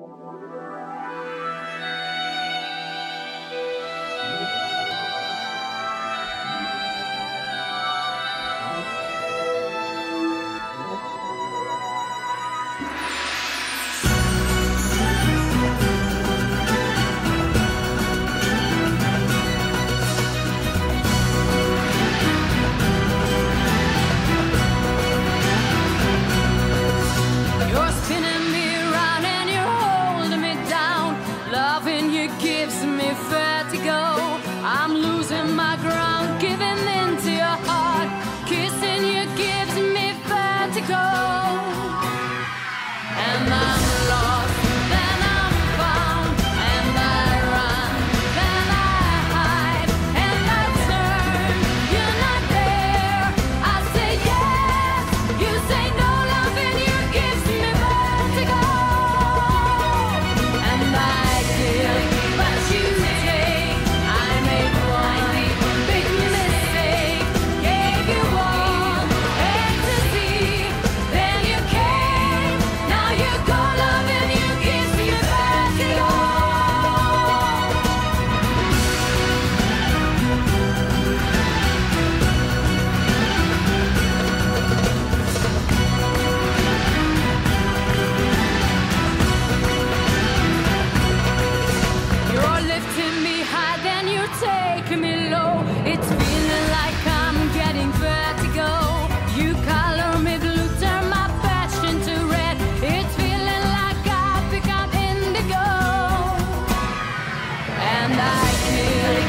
Thank you. to go. I'm losing my ground, giving in to your heart. Kissing you gives me vertigo. and I kill.